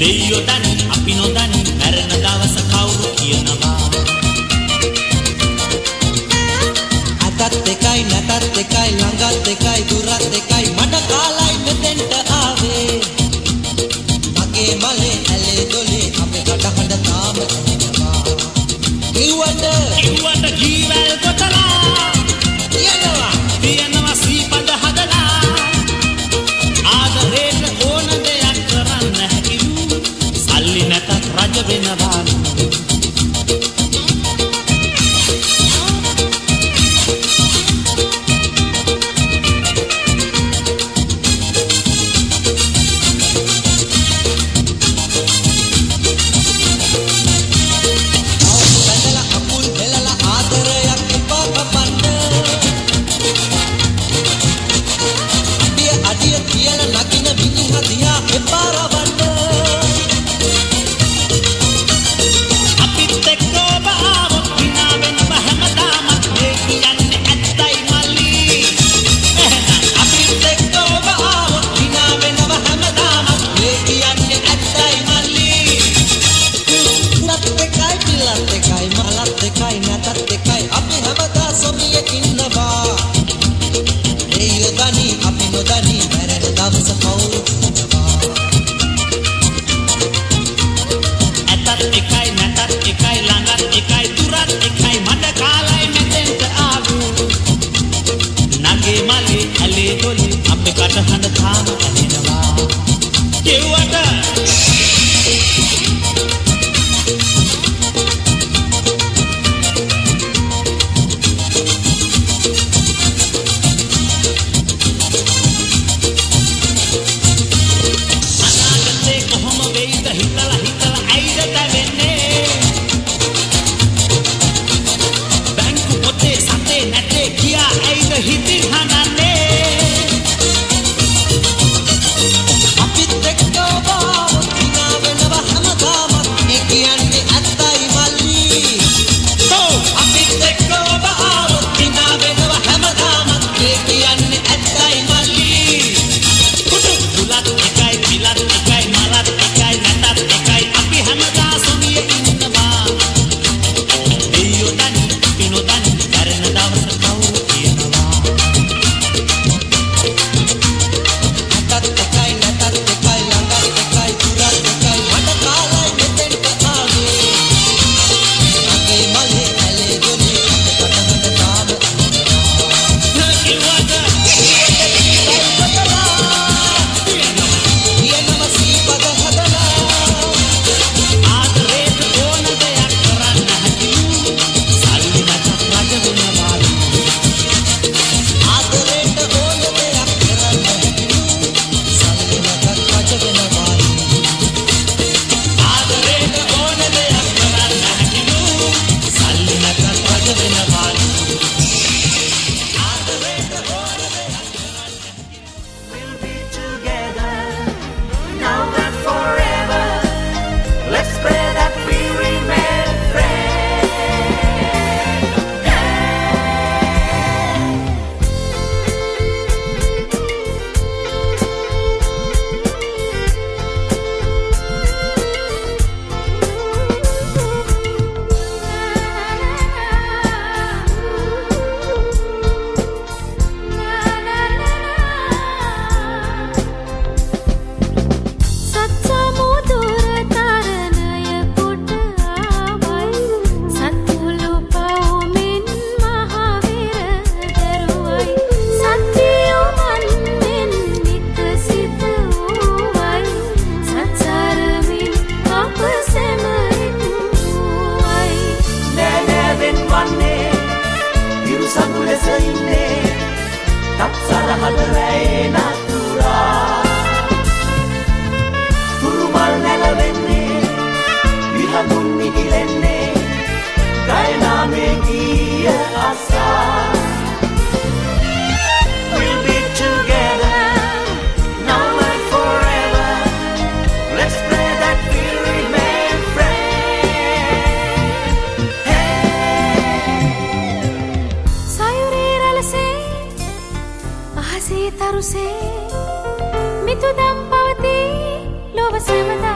දෙයියෝ දන් අපි නොදන් මැරෙන දවස කවුරු කියනවා? අතත් එකයි නැතත් එකයි ළඟත් එකයි දුරත් එකයි මට කාලයි මෙතෙන්ට ආවේ. මගේ මලේ ඇලේ දොලේ අපේ කටහඬ තාම කියනවා කිව්වට කිව්වට ජීවල් කොට de Navarra. Yorùbá ní àpò. भवति लोता